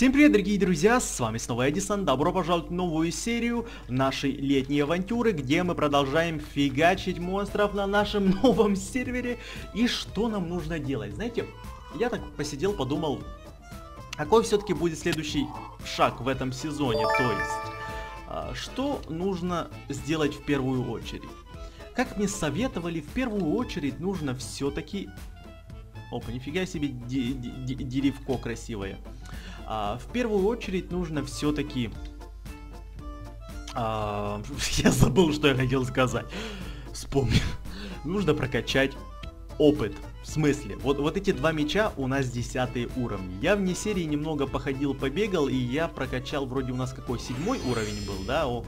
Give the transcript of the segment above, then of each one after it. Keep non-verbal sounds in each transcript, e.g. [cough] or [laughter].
Всем привет, дорогие друзья, с вами снова Эдисон, добро пожаловать в новую серию нашей летней авантюры, где мы продолжаем фигачить монстров на нашем [laughs] новом сервере. И что нам нужно делать? Знаете, я так посидел, подумал, какой все-таки будет следующий шаг в этом сезоне, то есть, а, что нужно сделать в первую очередь? Как мне советовали, в первую очередь нужно все-таки... Опа, нифига себе деревко красивое. А, в первую очередь нужно все-таки... А, [laughs] я забыл, что я хотел сказать. Вспомнил. Нужно прокачать опыт. Смысле? Вот, вот эти два меча у нас 10 уровни. Я вне серии немного походил, побегал, и я прокачал, вроде у нас какой, седьмой уровень был, да? Ох,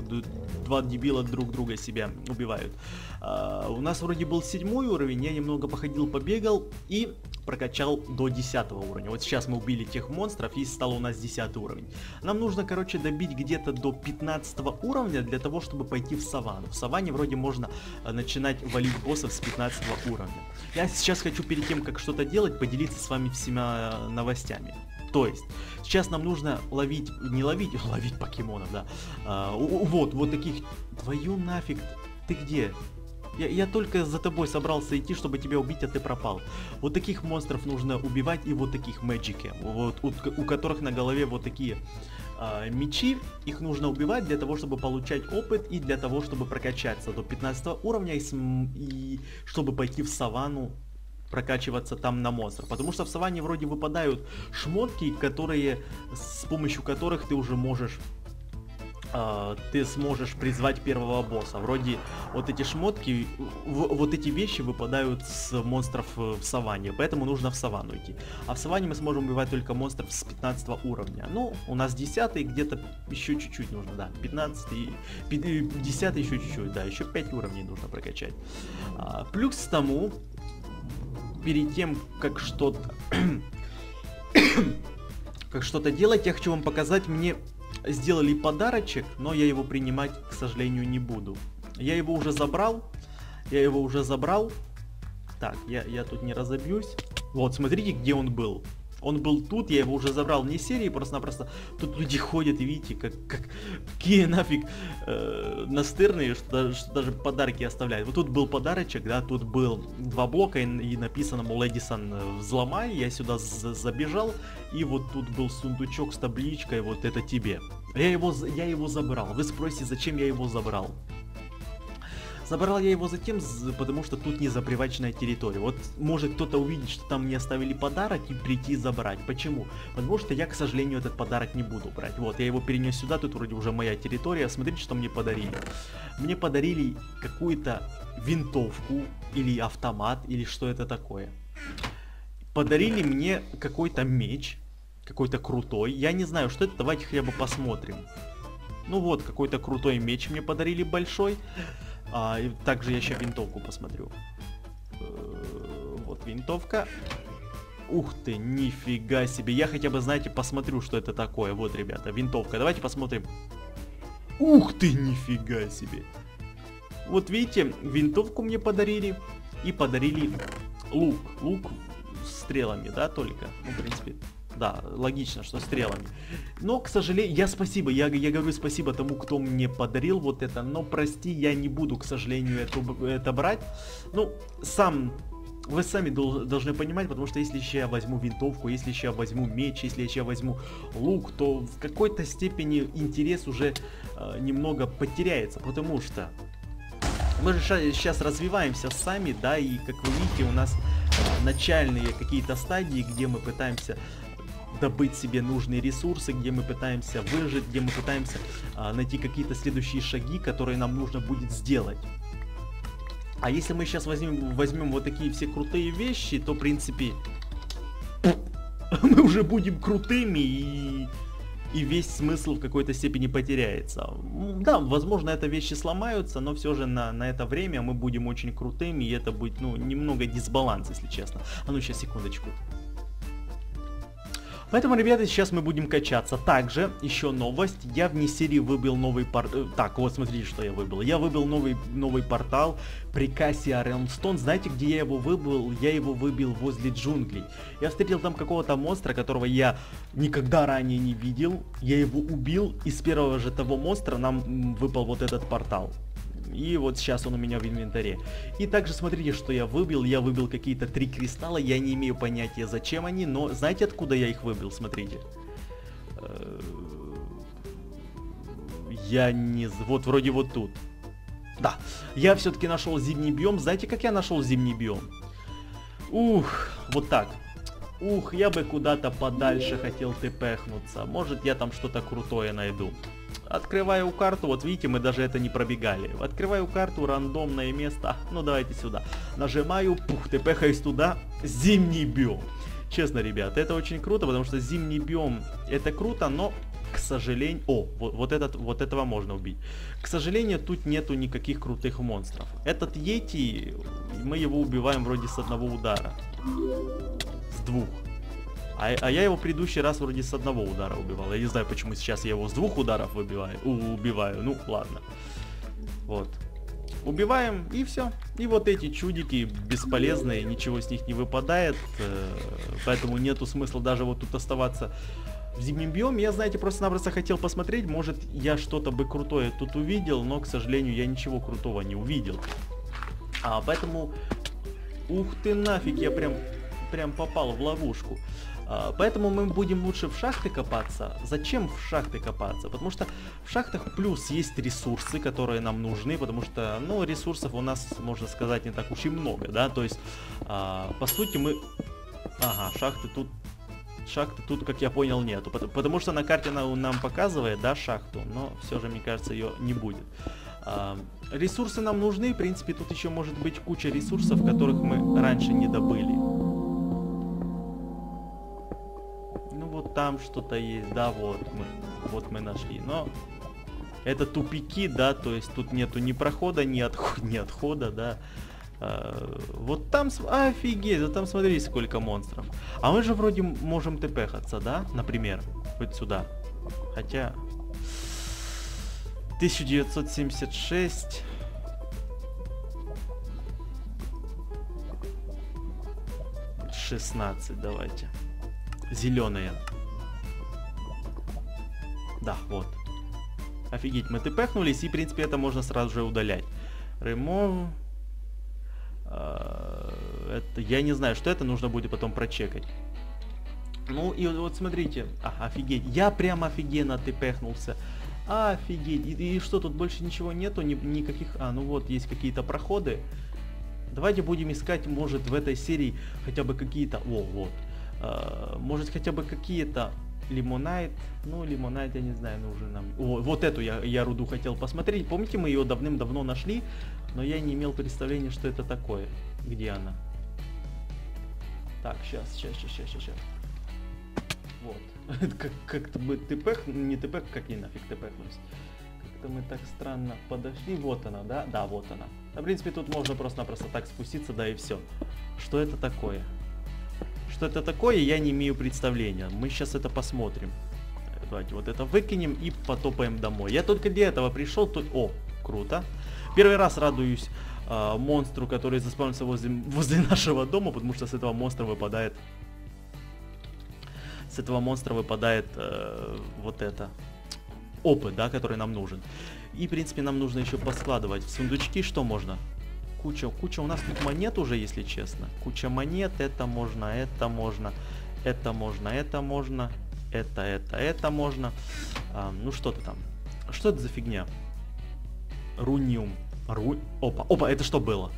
два дебила друг друга себя убивают. А, у нас вроде был седьмой уровень, я немного походил, побегал, и прокачал до 10 уровня. Вот сейчас мы убили тех монстров и стало у нас 10 уровень. Нам нужно, короче, добить где-то до 15 уровня для того, чтобы пойти в саванну. В саванне вроде можно э, начинать валить боссов с 15 уровня. Я сейчас хочу перед тем, как что-то делать, поделиться с вами всеми э, новостями. То есть, сейчас нам нужно ловить, не ловить, [laughs] ловить покемонов, да. А, вот, вот таких, твою нафиг, ты где? Я, я только за тобой собрался идти, чтобы тебя убить, а ты пропал. Вот таких монстров нужно убивать и вот таких мэджики. Вот, у, у которых на голове вот такие э, мечи. Их нужно убивать для того, чтобы получать опыт и для того, чтобы прокачаться до 15 уровня и, и чтобы пойти в саванну прокачиваться там на монстров. Потому что в саванне вроде выпадают шмотки, которые, с помощью которых ты уже можешь Uh, ты сможешь призвать первого босса. Вроде вот эти шмотки, вот эти вещи выпадают с монстров э, в саванне, поэтому нужно в саванну идти. А в саванне мы сможем убивать только монстров с 15 уровня. Ну, у нас 10 где-то еще чуть-чуть нужно, да, 15 10 еще чуть-чуть, да, еще 5 уровней нужно прокачать. Uh, плюс к тому, перед тем, как что-то... [coughs] как что-то делать, я хочу вам показать мне сделали подарочек, но я его принимать, к сожалению, не буду. Я его уже забрал. Я его уже забрал. Так, я, я тут не разобьюсь. Вот, смотрите, где он был. Он был тут, я его уже забрал не серии, просто-напросто тут люди ходят видите, как, как какие нафиг э, настырные, что, что даже подарки оставляют. Вот тут был подарочек, да, тут был два блока и, и написано, мол, Эдисон э, взломай, я сюда забежал, и вот тут был сундучок с табличкой, вот это тебе. Я его, я его забрал. Вы спросите, зачем я его забрал? Забрал я его затем, потому что тут не заприваченная территория. Вот может кто-то увидеть, что там мне оставили подарок и прийти забрать. Почему? Потому что я, к сожалению, этот подарок не буду брать. Вот, я его перенес сюда, тут вроде уже моя территория. Смотрите, что мне подарили. Мне подарили какую-то винтовку или автомат, или что это такое. Подарили мне какой-то меч, какой-то крутой. Я не знаю, что это, давайте хотя бы посмотрим. Ну вот, какой-то крутой меч мне подарили большой. А, и также я еще винтовку посмотрю. Э, вот винтовка. Ух ты, нифига себе. Я хотя бы, знаете, посмотрю, что это такое. Вот, ребята, винтовка. Давайте посмотрим. Ух ты, нифига себе. Вот видите, винтовку мне подарили. И подарили лук. Лук стрелами, да, только. Ну, в принципе, да, логично, что стрелами. Но, к сожалению, я спасибо, я, я говорю спасибо тому, кто мне подарил вот это, но прости, я не буду, к сожалению, это, это брать. Ну, сам вы сами дол должны понимать, потому что если еще я возьму винтовку, если еще я возьму меч, если еще я возьму лук, то в какой-то степени интерес уже э, немного потеряется, потому что мы же сейчас развиваемся сами, да, и как вы видите, у нас начальные какие-то стадии, где мы пытаемся добыть себе нужные ресурсы, где мы пытаемся выжить, где мы пытаемся а, найти какие-то следующие шаги, которые нам нужно будет сделать. А если мы сейчас возьмем, возьмем вот такие все крутые вещи, то в принципе [laughs] мы уже будем крутыми и, и весь смысл в какой-то степени потеряется. Да, возможно, это вещи сломаются, но все же на, на это время мы будем очень крутыми, и это будет, ну, немного дисбаланс, если честно. А ну, сейчас, секундочку. Поэтому, ребята, сейчас мы будем качаться. Также, еще новость, я вне серии выбил новый портал. Так, вот смотрите, что я выбил. Я выбил новый, новый портал при Кассе Релмстон. Знаете, где я его выбил? Я его выбил возле джунглей. Я встретил там какого-то монстра, которого я никогда ранее не видел. Я его убил, и с первого же того монстра нам выпал вот этот портал. И вот сейчас он у меня в инвентаре. И также смотрите, что я выбил. Я выбил какие-то три кристалла. Я не имею понятия, зачем они. Но знаете, откуда я их выбил? Смотрите. Э, я не... Вот вроде вот тут. Да, я все-таки нашел зимний биом. Знаете, как я нашел зимний биом? Ух, вот так. Ух, я бы куда-то подальше хотел тпхнуться. Может, я там что-то крутое найду. Открываю карту, вот видите, мы даже это не пробегали. Открываю карту, рандомное место. Ну, давайте сюда. Нажимаю, пух, ты пехаюсь туда. Зимний биом. Честно, ребят, это очень круто, потому что зимний биом это круто, но к сожалению... О, вот, вот, этот, вот этого можно убить. К сожалению, тут нету никаких крутых монстров. Этот Йети, мы его убиваем вроде с одного удара. С двух. А, а я его предыдущий раз вроде с одного удара убивал. Я не знаю, почему сейчас я его с двух ударов выбиваю, убиваю. Ну, ладно. Вот. Убиваем, и все. И вот эти чудики бесполезные, ничего с них не выпадает. Э, поэтому нету смысла даже вот тут оставаться в зимнем биоме. Я, знаете, просто-напросто хотел посмотреть, может я что-то бы крутое тут увидел, но, к сожалению, я ничего крутого не увидел. А, поэтому... Ух ты нафиг, я прям, прям попал в ловушку. А, поэтому мы будем лучше в шахты копаться. Зачем в шахты копаться? Потому что в шахтах плюс есть ресурсы, которые нам нужны, потому что, ну, ресурсов у нас, можно сказать, не так уж и много, да, то есть, а, по сути, мы... Ага, шахты тут... Шахты тут, как я понял, нету, потому что на карте она нам показывает, да, шахту, но все же, мне кажется, ее не будет. А, ресурсы нам нужны, в принципе, тут еще может быть куча ресурсов, которых мы раньше не добыли. Там что-то есть, да, вот мы, вот мы нашли. Но это тупики, да, то есть тут нету ни прохода, ни, отход, ни отхода, да. А, вот там, офигеть, да там смотри, сколько монстров. А мы же вроде можем тпхаться, да, например, вот сюда. Хотя... 1976... Шестнадцать, давайте. Зеленые. Да, вот. Офигеть, мы тпхнулись, и, в принципе, это можно сразу же удалять. Remove. А, это, я не знаю, что это, нужно будет потом прочекать. Ну, и вот смотрите. А, офигеть, я прям офигенно тпхнулся. Офигеть. И, и что, тут больше ничего нету? Ни, никаких... А, ну вот, есть какие-то проходы. Давайте будем искать, может, в этой серии хотя бы какие-то... О, вот. А, может, хотя бы какие-то Лимонайт. Ну, лимонайт, я не знаю, нужен нам. О, вот эту я, я руду хотел посмотреть. Помните, мы ее давным-давно нашли, но я не имел представления, что это такое. Где она? Так, сейчас, сейчас, сейчас, сейчас, сейчас. Вот. [laughs] как, как-то бы ТП, не ТП, как и нафиг ТПхнулись. Как-то мы так странно подошли. Вот она, да? Да, вот она. В принципе, тут можно просто-напросто так спуститься, да и все. Что это такое? Что это такое, я не имею представления. Мы сейчас это посмотрим. Давайте вот это выкинем и потопаем домой. Я только для этого пришел. Тут... О, круто. Первый раз радуюсь э, монстру, который заспавнился возле, возле [laughs] нашего дома, потому что с этого монстра выпадает... С этого монстра выпадает э, вот это. Опыт, да, который нам нужен. И, в принципе, нам нужно еще поскладывать в сундучки. Что можно? Куча, куча у нас тут монет уже, если честно. Куча монет, это можно, это можно, это можно, это можно, это, это, это можно. А, ну что-то там. Что это за фигня? Руниум. Ру... Опа, опа, это что было?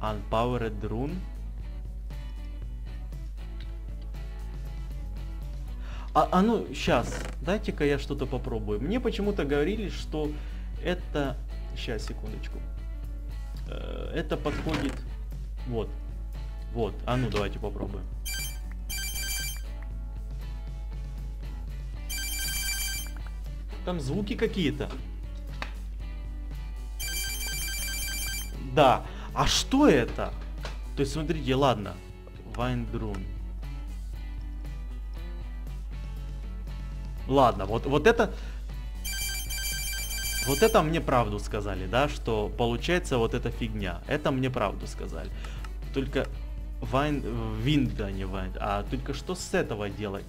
Unpowered Rune. А, а ну, сейчас, дайте-ка я что-то попробую. Мне почему-то говорили, что это Сейчас, секундочку. Э, это подходит... Вот. Вот. А ну, давайте попробуем. Там звуки какие-то. Да. А что это? То есть, смотрите, ладно. Вайндрун. Ладно, вот, вот это... Вот это мне правду сказали, да, что получается вот эта фигня. Это мне правду сказали. Только Вайн... Винд, а не Вайн. А только что с этого делать?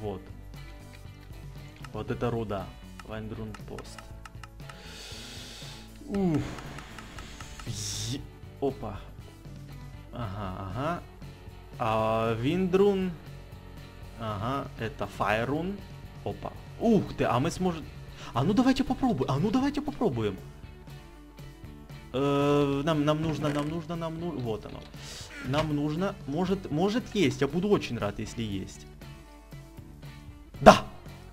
Вот. Вот это руда. Вайндрун пост. Уф. Е... Опа. Ага, ага. А Виндрун. Ага, это Файрун. Опа. Ух ты, а мы сможем... А ну давайте попробуем. А ну давайте попробуем. Э, нам, нам нужно, нам нужно, нам нужно. Вот оно. Нам нужно. Может, может есть. Я буду очень рад, если есть. Да!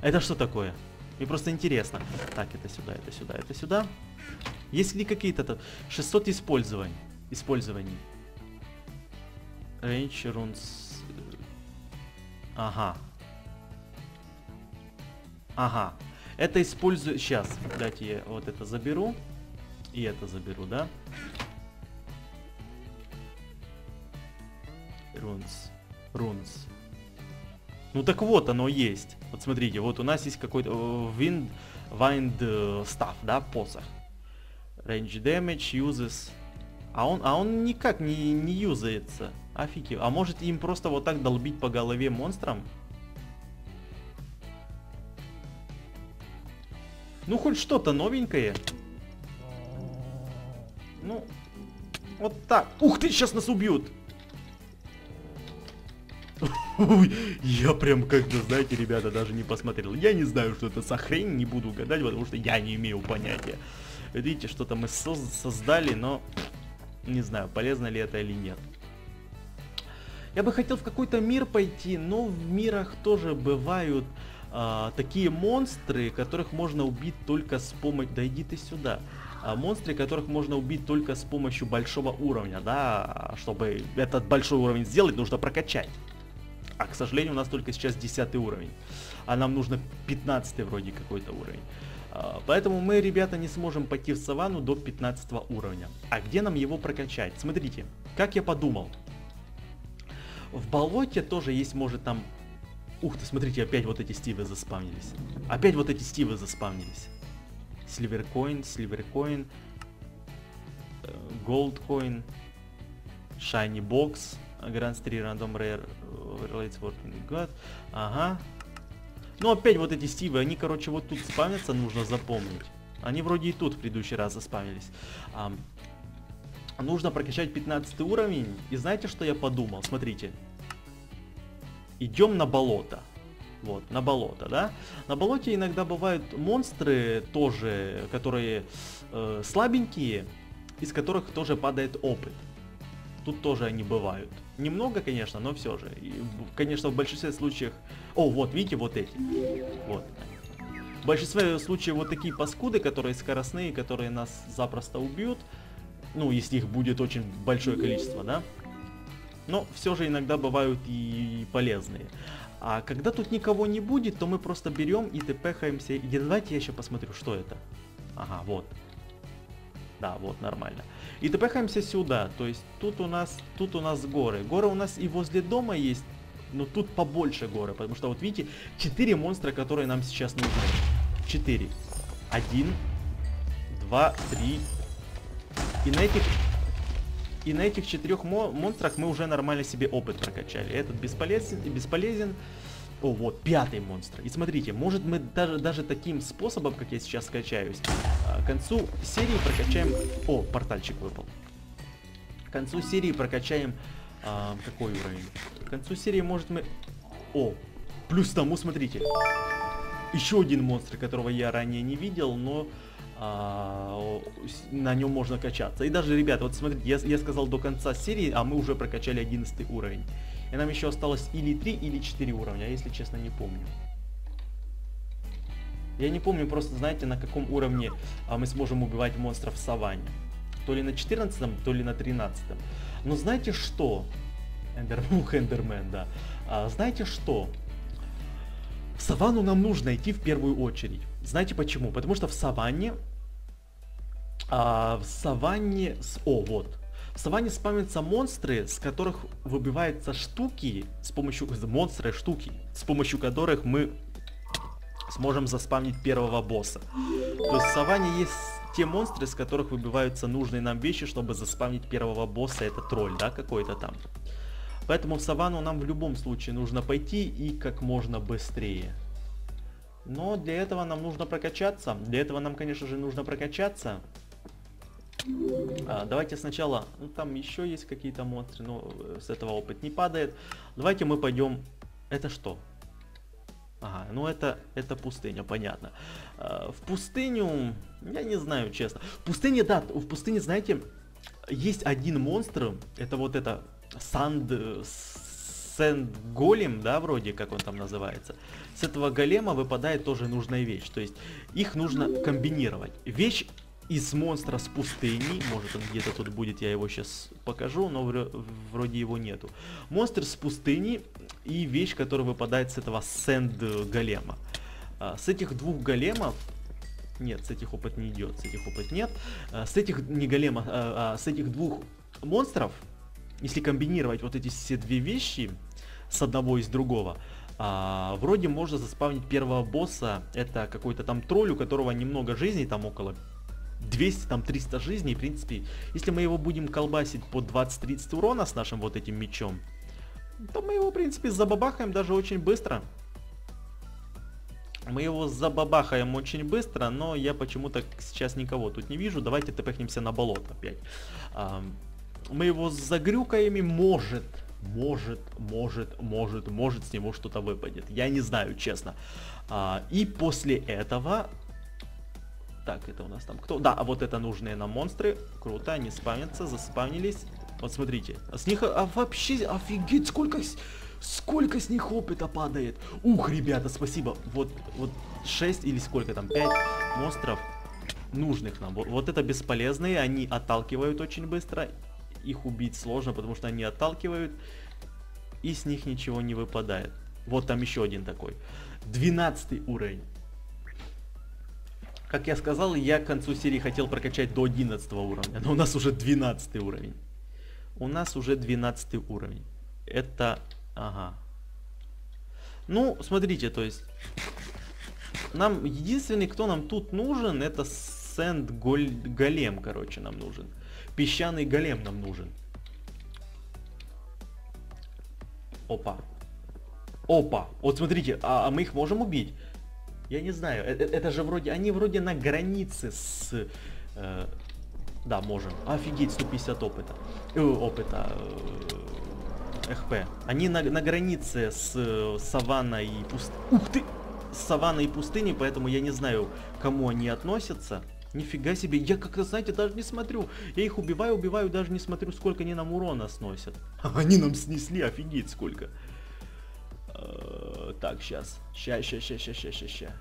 Это что такое? Мне просто интересно. Так, это сюда, это сюда, это сюда. Есть ли какие-то 600 использований? Использований. Range runes. Ага. Ага. Это использую... Сейчас, дайте я вот это заберу. И это заберу, да? Runes. Runes. Ну так вот оно есть. Вот смотрите, вот у нас есть какой-то wind, wind stuff, да, посох. Range damage uses. А он, а он никак не, не юзается. Офигеть. А может им просто вот так долбить по голове монстрам? Ну хоть что-то новенькое. Ну, вот так. Ух ты, сейчас нас убьют. Я прям как-то, знаете, ребята, даже не посмотрел. Я не знаю, что это за хрень, не буду гадать, потому что я не имею понятия. Видите, что-то мы создали, но не знаю, полезно ли это или нет. Я бы хотел в какой-то мир пойти, но в мирах тоже бывают а, такие монстры, которых можно убить только с помощью... Да иди ты сюда. А, монстры, которых можно убить только с помощью большого уровня, да. Чтобы этот большой уровень сделать, нужно прокачать. А, к сожалению, у нас только сейчас 10 уровень. А нам нужно 15 вроде какой-то уровень. А, поэтому мы, ребята, не сможем пойти в саванну до 15 уровня. А где нам его прокачать? Смотрите, как я подумал. В болоте тоже есть, может, там... Ух ты, смотрите, опять вот эти стивы заспавнились. Опять вот эти стивы заспавнились. Сильверкоин, Сильверкоин, Голдкоин, Shiny Box, Grand 3 Random Rare, Relates Working God. Ага. Ну опять вот эти стивы, они, короче, вот тут спавнятся, нужно запомнить. Они вроде и тут в предыдущий раз заспавнились. Нужно прокачать 15 уровень. И знаете, что я подумал? Смотрите. Идем на болото. Вот, на болото, да? На болоте иногда бывают монстры тоже, которые э, слабенькие, из которых тоже падает опыт. Тут тоже они бывают. Немного, конечно, но все же. И, конечно, в большинстве случаев... О, вот, видите, вот эти. Вот. В большинстве случаев вот такие паскуды, которые скоростные, которые нас запросто убьют. Ну, если их будет очень большое количество, да? Но все же иногда бывают и полезные. А когда тут никого не будет, то мы просто берем и тпхаемся. Давайте я еще посмотрю, что это. Ага, вот. Да, вот, нормально. И тпхаемся сюда. То есть тут у нас тут у нас горы. Горы у нас и возле дома есть, но тут побольше горы. Потому что вот видите, 4 монстра, которые нам сейчас нужны. 4. 1, 2, 3. И на этих и на этих четырех мо монстрах мы уже нормально себе опыт прокачали. Этот бесполезен, бесполезен. О, вот, пятый монстр. И смотрите, может мы даже, даже таким способом, как я сейчас качаюсь, а, к концу серии прокачаем... О, портальчик выпал. К концу серии прокачаем... А, какой уровень? К концу серии, может, мы... О, плюс тому, смотрите. Еще один монстр, которого я ранее не видел, но а, на нем можно качаться. И даже, ребята, вот смотрите, я, я сказал до конца серии, а мы уже прокачали 11 уровень. И нам еще осталось или 3, или 4 уровня, если честно, не помню. Я не помню просто, знаете, на каком уровне а, мы сможем убивать монстров в саванне. То ли на 14, то ли на 13. Но знаете что? Эндермух, [laughs] Эндермен, да. А, знаете что? В саванну нам нужно идти в первую очередь. Знаете почему? Потому что в саванне... А, в саванне... О, вот. В саванне спамятся монстры, с которых выбиваются штуки, с помощью... Монстры, штуки, с помощью которых мы сможем заспамнить первого босса. То есть в саванне есть те монстры, с которых выбиваются нужные нам вещи, чтобы заспамнить первого босса, это тролль, да, какой-то там. Поэтому в саванну нам в любом случае нужно пойти и как можно быстрее. Но для этого нам нужно прокачаться. Для этого нам, конечно же, нужно прокачаться. А, давайте сначала, ну там еще есть какие-то монстры, но э, с этого опыт не падает. Давайте мы пойдем... Это что? Ага, ну это, это пустыня, понятно. А, в пустыню, я не знаю, честно. В пустыне, да, в пустыне, знаете, есть один монстр, это вот это Санд... Сэнд Голем, да, вроде, как он там называется. С этого голема выпадает тоже нужная вещь. То есть их нужно комбинировать. Вещь из монстра с пустыни. Может он где-то тут будет, я его сейчас покажу, но вроде его нету. Монстр с пустыни и вещь, которая выпадает с этого Сэнд Голема. А, с этих двух големов нет, с этих опыт не идет, с этих опыт нет. А, с этих не голема, а, а с этих двух монстров, если комбинировать вот эти все две вещи с одного из другого, а, вроде можно заспавнить первого босса. Это какой-то там тролль, у которого немного жизней, там около 200, там 300 жизней, в принципе, если мы его будем колбасить по 20-30 урона с нашим вот этим мечом, то мы его, в принципе, забабахаем даже очень быстро. Мы его забабахаем очень быстро, но я почему-то сейчас никого тут не вижу. Давайте тпхнемся на болото опять. Мы его загрюкаем и может, может, может, может, может с него что-то выпадет. Я не знаю, честно. А, и после этого так, это у нас там кто? Да, вот это нужные нам монстры. Круто, они спавнятся, заспавнились. Вот смотрите. С них а, вообще офигеть, сколько, сколько с них опыта падает. Ух, ребята, спасибо. Вот, вот 6 или сколько там, 5 монстров нужных нам. Вот, вот это бесполезные, они отталкивают очень быстро. Их убить сложно, потому что они отталкивают. И с них ничего не выпадает. Вот там еще один такой. 12 уровень. Как я сказал, я к концу серии хотел прокачать до 11 уровня, но у нас уже 12 уровень. У нас уже 12 уровень. Это... Ага. Ну, смотрите, то есть... Нам единственный, кто нам тут нужен, это Сэнд Голем, короче, нам нужен. Песчаный голем нам нужен. Опа. Опа. Вот смотрите, а, а мы их можем убить? Я не знаю, это, э, это же вроде, они вроде на границе с... Э, да, можем. Офигеть, 150 опыта. Э, опыта. Э, ХП. Они на, на границе с э, саванной и пустыней. Ух ты! С саванной и пустыней, поэтому я не знаю, кому они относятся. Нифига себе, я как-то, знаете, даже не смотрю. Я их убиваю, убиваю, даже не смотрю, сколько они нам урона сносят. [laughs] Они нам снесли, офигеть, сколько. Э, так, сейчас. Ща, ща, ща, ща, ща, ща.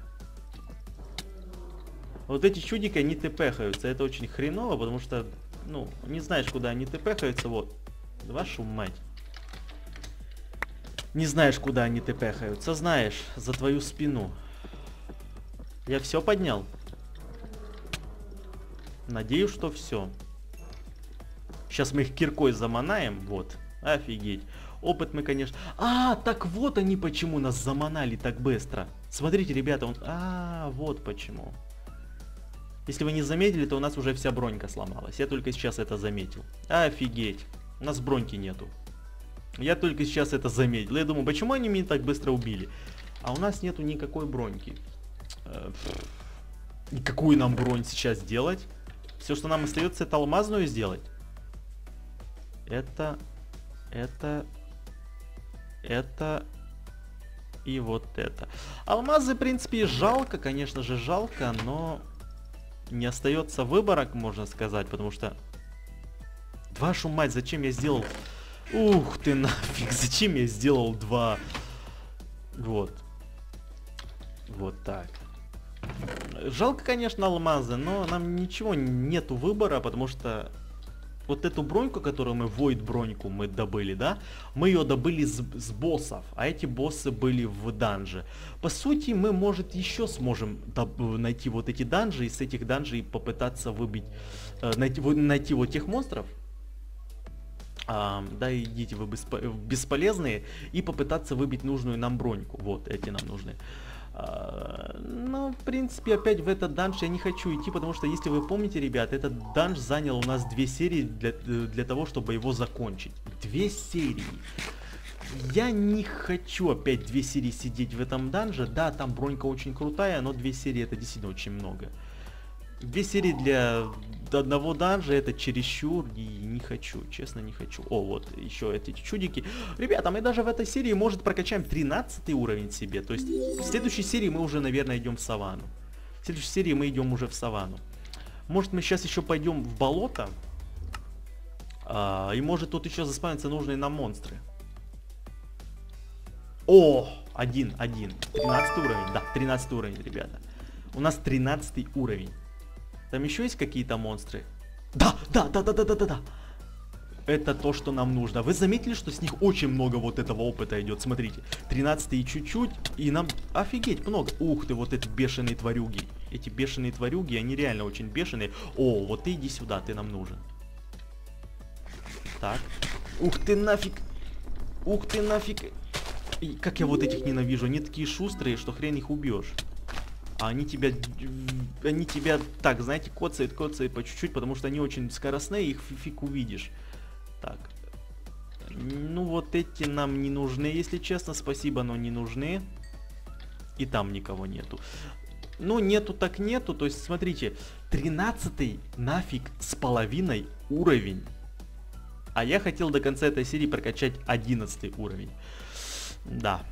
Вот эти чудики, они тпхаются. Это очень хреново, потому что, ну, не знаешь, куда они тпхаются. Вот. Вашу мать. Не знаешь, куда они тпхаются. Знаешь, за твою спину. Я все поднял? Надеюсь, что все. Сейчас мы их киркой заманаем. Вот. Офигеть. Опыт мы, конечно... А, так вот они почему нас заманали так быстро. Смотрите, ребята, он... А, вот почему. Если вы не заметили, то у нас уже вся бронька сломалась. Я только сейчас это заметил. Офигеть. У нас броньки нету. Я только сейчас это заметил. Я думаю, почему они меня так быстро убили? А у нас нету никакой броньки. Э, и какую нам бронь сейчас делать? Все, что нам остается, это алмазную сделать. Это... Это это и вот это. Алмазы, в принципе, жалко, конечно же, жалко, но не остается выбора, можно сказать, потому что... Вашу мать, зачем я сделал... Ух ты нафиг, [laughs] зачем я сделал два... Вот. Вот так. Жалко, конечно, алмазы, но нам ничего нету выбора, потому что вот эту броньку, которую мы, Void броньку мы добыли, да, мы ее добыли с, с боссов, а эти боссы были в данже. По сути, мы, может, еще сможем найти вот эти данжи и с этих данжей попытаться выбить, э, найти, найти вот тех монстров, А, да, идите вы беспо бесполезные. И попытаться выбить нужную нам броньку. Вот, эти нам нужны. Ну, в принципе, опять в этот данж я не хочу идти, потому что, если вы помните, ребят, этот данж занял у нас две серии для, для того, чтобы его закончить. Две серии. Я не хочу опять две серии сидеть в этом данже. Да, там бронька очень крутая, но две серии это действительно очень много. Две серии для одного данжа это чересчур и не хочу, честно не хочу. О, вот еще эти чудики. Ребята, мы даже в этой серии, может, прокачаем 13 уровень себе. То есть в следующей серии мы уже, наверное, идем в саванну. В следующей серии мы идем уже в саванну. Может, мы сейчас еще пойдем в болото. А, и может тут еще заспавнятся нужные нам монстры. О, один, один. 13 уровень, да, 13 уровень, ребята. У нас 13 уровень. Там еще есть какие-то монстры? Да, да, да, да, да, да, да, да. Это то, что нам нужно. Вы заметили, что с них очень много вот этого опыта идет? Смотрите, 13 и чуть-чуть, и нам офигеть много. Ух ты, вот эти бешеные тварюги. Эти бешеные тварюги, они реально очень бешеные. О, вот ты иди сюда, ты нам нужен. Так. Ух ты нафиг. Ух ты нафиг. И как я вот этих ненавижу. Они такие шустрые, что хрен их убьешь а они тебя, они тебя так, знаете, коцают, коцают по чуть-чуть, потому что они очень скоростные, их фиг увидишь. Так. Ну вот эти нам не нужны, если честно, спасибо, но не нужны. И там никого нету. Ну, нету так нету, то есть, смотрите, 13 нафиг с половиной уровень. А я хотел до конца этой серии прокачать 11 уровень. Да.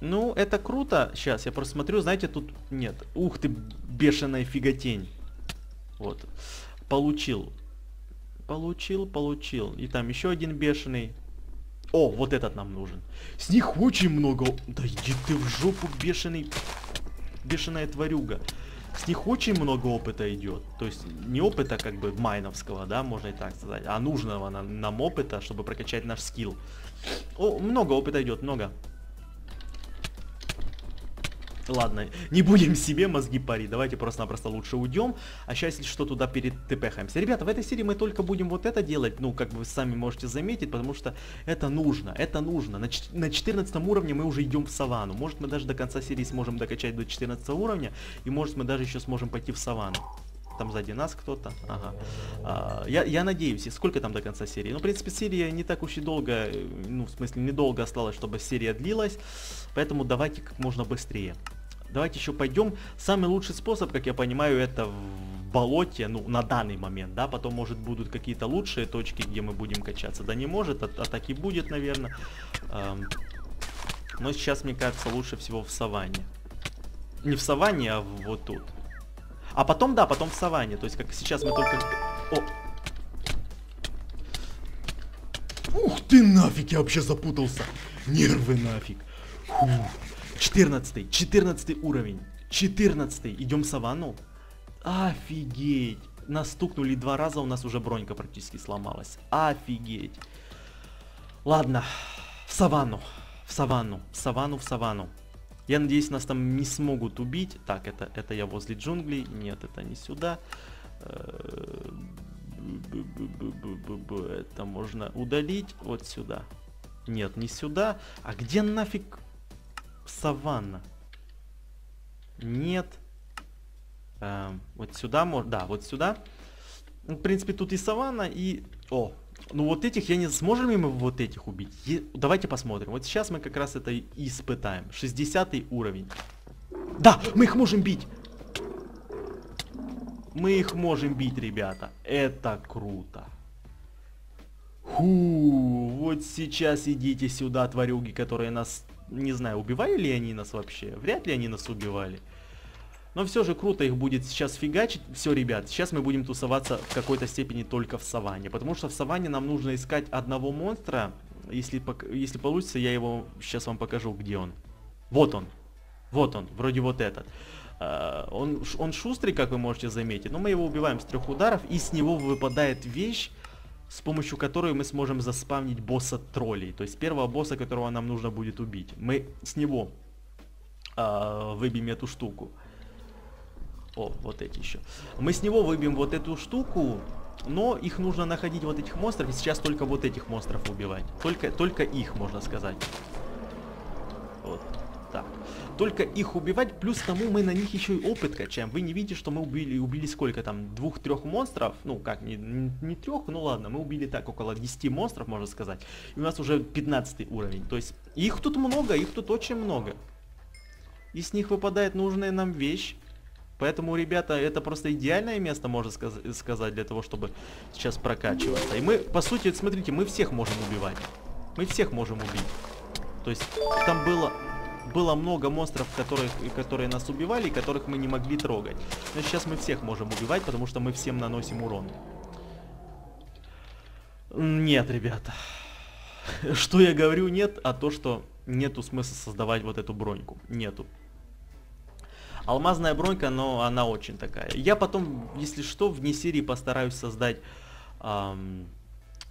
Ну, это круто. Сейчас, я просто смотрю, знаете, тут нет. Ух ты, бешеная фиготень. Вот. Получил. Получил, получил. И там еще один бешеный. О, вот этот нам нужен. С них очень много. Да иди ты в жопу, бешеный. Бешеная тварюга. С них очень много опыта идет. То есть не опыта как бы майновского, да, можно и так сказать, а нужного нам, нам опыта, чтобы прокачать наш скилл. О, много опыта идет, много. Ладно, не будем себе мозги парить, давайте просто-напросто лучше уйдем. А сейчас, если что, туда перед тпхаемся. Ребята, в этой серии мы только будем вот это делать, ну, как вы сами можете заметить, потому что это нужно, это нужно. На, на 14 уровне мы уже идем в саванну. Может, мы даже до конца серии сможем докачать до 14 уровня, и может, мы даже еще сможем пойти в саванну. Там сзади нас кто-то. Ага. А, я, я надеюсь, и сколько там до конца серии? Ну, в принципе, серия не так уж и долго, э, ну, в смысле, недолго осталось, чтобы серия длилась. Поэтому давайте как можно быстрее. Давайте еще пойдем. Самый лучший способ, как я понимаю, это в болоте, ну, на данный момент, да, потом, может, будут какие-то лучшие точки, где мы будем качаться. Да не может, а, а так и будет, наверное. Эм, но сейчас, мне кажется, лучше всего в саванне. Не в саванне, а вот тут. А потом, да, потом в саванне. То есть, как сейчас мы только... О! Ух ты нафиг, я вообще запутался. Нервы нафиг. Фух. 14, 14 уровень. 14, идем в саванну. Офигеть. Нас стукнули два раза, у нас уже бронька практически сломалась. Офигеть. Ладно, в саванну. В саванну, в саванну, в саванну. Я надеюсь, нас там не смогут убить. Так, это, это я возле джунглей. Нет, это не сюда. Э, это можно удалить вот сюда. Нет, не сюда. А где нафиг саванна. Нет. Эм, вот сюда можно... Да, вот сюда. Ну, в принципе, тут и саванна, и... О, ну вот этих я не... Сможем ли мы вот этих убить? Е... Давайте посмотрим. Вот сейчас мы как раз это и испытаем. 60 уровень. Да, мы их можем бить. Мы их можем бить, ребята. Это круто. Фу, вот сейчас идите сюда, тварюги, которые нас не знаю, убивали ли они нас вообще. Вряд ли они нас убивали. Но все же круто их будет сейчас фигачить. Все, ребят, сейчас мы будем тусоваться в какой-то степени только в саванне. Потому что в саванне нам нужно искать одного монстра. Если, если получится, я его сейчас вам покажу, где он. Вот он. Вот он, вроде вот этот. Uh, он, он шустрый, как вы можете заметить, но мы его убиваем с трех ударов, и с него выпадает вещь, с помощью которой мы сможем заспавнить босса троллей. То есть первого босса, которого нам нужно будет убить. Мы с него э, выбьем эту штуку. О, вот эти еще. Мы с него выбьем вот эту штуку. Но их нужно находить, вот этих монстров, и сейчас только вот этих монстров убивать. Только, только их, можно сказать. Вот. Только их убивать, плюс тому мы на них еще и опыт качаем. Вы не видите, что мы убили, убили сколько там, двух-трех монстров? Ну, как, не, не, трех, ну ладно, мы убили так около 10 монстров, можно сказать. И у нас уже 15 уровень. То есть, их тут много, их тут очень много. И с них выпадает нужная нам вещь. Поэтому, ребята, это просто идеальное место, можно сказ сказать, для того, чтобы сейчас прокачиваться. И мы, по сути, смотрите, мы всех можем убивать. Мы всех можем убить. То есть, там было, было много монстров, которых, которые нас убивали, и которых мы не могли трогать. Но сейчас мы всех можем убивать, потому что мы всем наносим урон. Нет, ребята. [laughs] Что я говорю нет, а то, что нету смысла создавать вот эту броньку. Нету. Алмазная бронька, но она очень такая. Я потом, если что, вне серии постараюсь создать эм,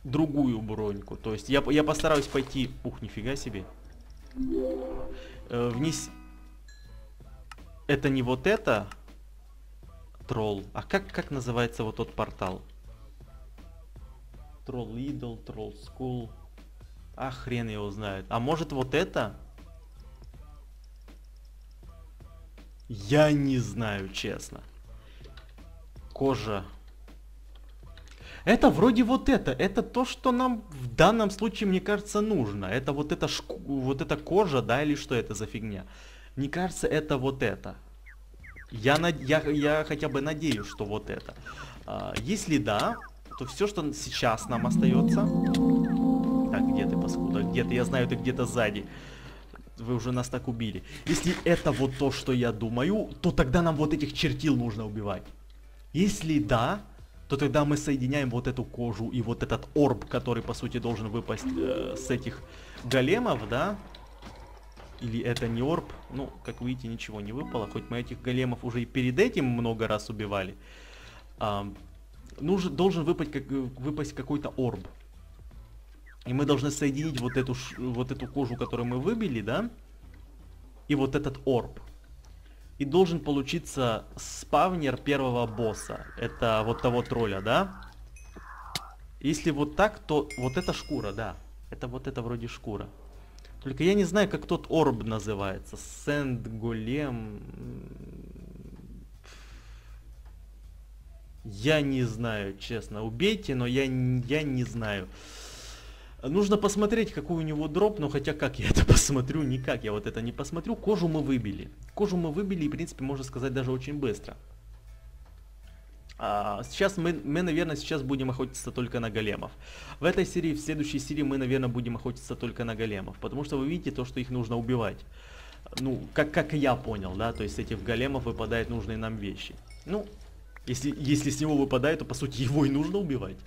другую броньку. То есть я, я постараюсь пойти... Ух, нифига себе. Э. Это не вот это тролл. А как, как называется вот тот портал? Troll Идол, Troll Skull. А хрен его знает. А может вот это? Я не знаю, честно. Кожа. Это вроде вот это. Это то, что нам в данном случае, мне кажется, нужно. Это вот эта, шку... вот эта кожа, да, или что это за фигня? Мне кажется, это вот это. Я, над... я, я хотя бы надеюсь, что вот это. А, если да, то все, что сейчас нам остается... Так, где ты, паскуда? Где ты? Я знаю, ты где-то сзади вы уже нас так убили. Если это вот то, что я думаю, то тогда нам вот этих чертил нужно убивать. Если да, то тогда мы соединяем вот эту кожу и вот этот орб, который по сути должен выпасть э, с этих големов, да? Или это не орб? Ну, как видите, ничего не выпало, хоть мы этих големов уже и перед этим много раз убивали. А, нужен, должен выпасть, как, выпасть какой-то орб. И мы должны соединить вот эту, вот эту кожу, которую мы выбили, да? И вот этот орб. И должен получиться спавнер первого босса. Это вот того тролля, да? Если вот так, то вот это шкура, да. Это вот это вроде шкура. Только я не знаю, как тот орб называется. Сэнд Голем. Я не знаю, честно. Убейте, но я, я не знаю. Нужно посмотреть, какой у него дроп, но хотя как я [laughs] это посмотрю, никак я вот это не посмотрю. Кожу мы выбили. Кожу мы выбили и, в принципе, можно сказать, даже очень быстро. А, сейчас мы, мы, наверное, сейчас будем охотиться только на големов. В этой серии, в следующей серии мы, наверное, будем охотиться только на големов. Потому что вы видите то, что их нужно убивать. Ну, как, как я понял, да, то есть этих големов выпадают нужные нам вещи. Ну, если, если с него выпадает, то по сути его и нужно убивать.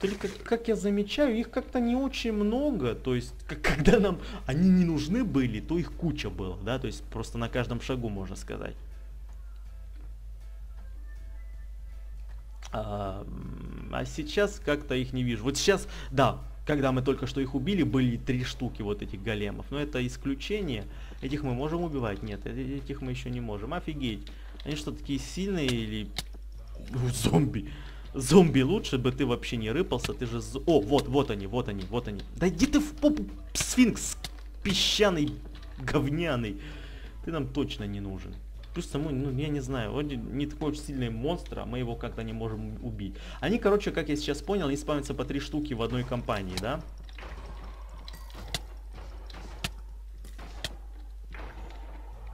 Только, как я замечаю, их как-то не очень много. То есть, как, когда нам они не нужны были, то их куча было, да, то есть просто на каждом шагу, можно сказать. А, а сейчас как-то их не вижу. Вот сейчас, да, когда мы только что их убили, были три штуки вот этих големов. Но это исключение. Этих мы можем убивать? Нет, э, этих мы еще не можем. Офигеть. Они что, такие сильные или... Зомби. Зомби лучше бы ты вообще не рыпался, ты же... О, вот, вот они, вот они, вот они. Да иди ты в попу, сфинкс песчаный, говняный. Ты нам точно не нужен. Плюс тому, ну, я не знаю, он не такой очень сильный монстр, а мы его как-то не можем убить. Они, короче, как я сейчас понял, они спавнятся по три штуки в одной компании, да?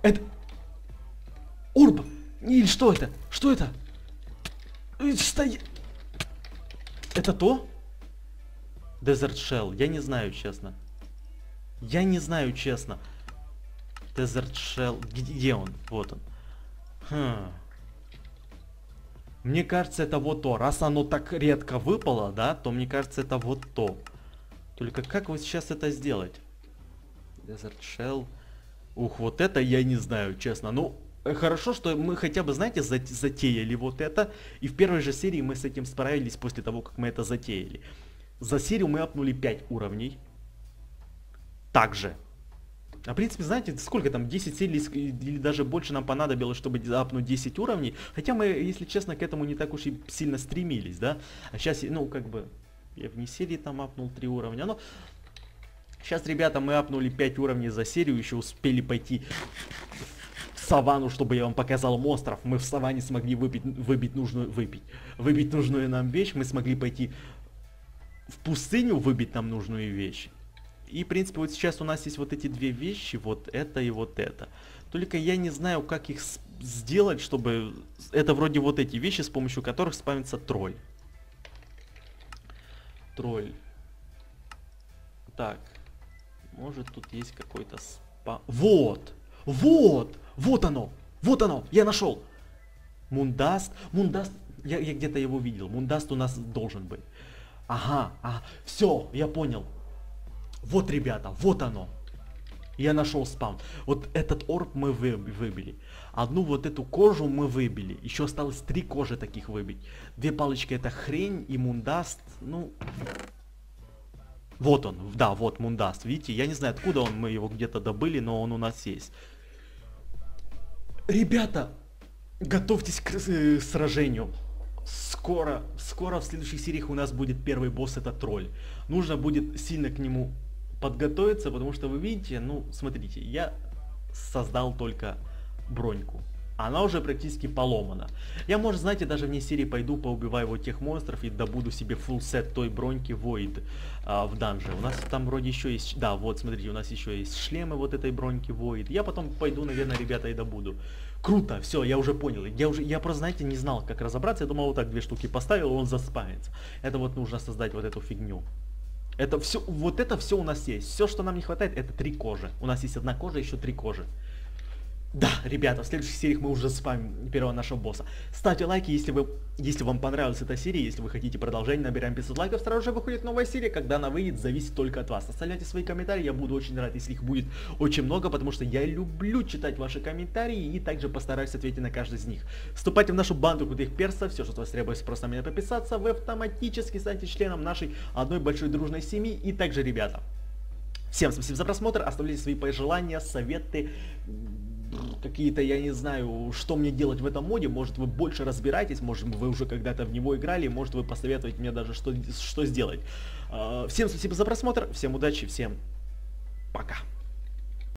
Это... Урб! Или что это? Что это? Стоя... Это то? Desert Shell. Я не знаю, честно. Я не знаю, честно. Desert Shell. Где он? Вот он. Хм. Мне кажется, это вот то. Раз оно так редко выпало, да, то мне кажется, это вот то. Только как вот сейчас это сделать? Desert Shell. Ух, вот это я не знаю, честно. Ну, хорошо, что мы хотя бы, знаете, затеяли вот это. И в первой же серии мы с этим справились после того, как мы это затеяли. За серию мы апнули 5 уровней. Также. А в принципе, знаете, сколько там, 10 серий или даже больше нам понадобилось, чтобы апнуть 10 уровней. Хотя мы, если честно, к этому не так уж и сильно стремились, да. А сейчас, ну, как бы, я вне серии там апнул 3 уровня, но... Сейчас, ребята, мы апнули 5 уровней за серию, еще успели пойти в саванну, чтобы я вам показал монстров. Мы в саванне смогли выпить, выбить нужную, выпить, выбить нужную нам вещь. Мы смогли пойти в пустыню, выбить нам нужную вещь. И, в принципе, вот сейчас у нас есть вот эти две вещи, вот это и вот это. Только я не знаю, как их сделать, чтобы... Это вроде вот эти вещи, с помощью которых спамится тролль. Тролль. Так. Может, тут есть какой-то спам... Вот! Вот! Вот оно! Вот оно! Я нашел! Мундаст. Мундаст. Я, я где-то его видел. Мундаст у нас должен быть. Ага, ага. Все, я понял. Вот, ребята, вот оно. Я нашел спам. Вот этот орб мы вы, выбили. Одну вот эту кожу мы выбили. Еще осталось три кожи таких выбить. Две палочки это хрень и мундаст. Ну... Вот он, да, вот мундаст. Видите, я не знаю, откуда он, мы его где-то добыли, но он у нас есть. Ребята, готовьтесь к э, сражению. Скоро, скоро в следующих сериях у нас будет первый босс, это тролль. Нужно будет сильно к нему подготовиться, потому что вы видите, ну, смотрите, я создал только броньку. Она уже практически поломана. Я, может, знаете, даже вне серии пойду, поубиваю вот тех монстров и добуду себе full сет той броньки Void а, в данже. У нас там вроде еще есть... Да, вот, смотрите, у нас еще есть шлемы вот этой броньки Void. Я потом пойду, наверное, ребята, и добуду. Круто, все, я уже понял. Я уже, я просто, знаете, не знал, как разобраться. Я думал, вот так две штуки поставил, он заспамится. Это вот нужно создать вот эту фигню. Это все, вот это все у нас есть. Все, что нам не хватает, это три кожи. У нас есть одна кожа, еще три кожи. Да, ребята, в следующих сериях мы уже спамим первого нашего босса. Ставьте лайки, если, вы, если вам понравилась эта серия, если вы хотите продолжение, набираем 500 лайков, сразу же выходит новая серия, когда она выйдет, зависит только от вас. Оставляйте свои комментарии, я буду очень рад, если их будет очень много, потому что я люблю читать ваши комментарии и также постараюсь ответить на каждый из них. Вступайте в нашу банду крутых персов, все, что от вас требуется, просто на меня подписаться, вы автоматически станете членом нашей одной большой дружной семьи и также, ребята. Всем спасибо за просмотр, оставляйте свои пожелания, советы, какие-то, я не знаю, что мне делать в этом моде, может вы больше разбираетесь, может вы уже когда-то в него играли, может вы посоветуете мне даже что, что сделать. А, всем спасибо за просмотр, всем удачи, всем пока.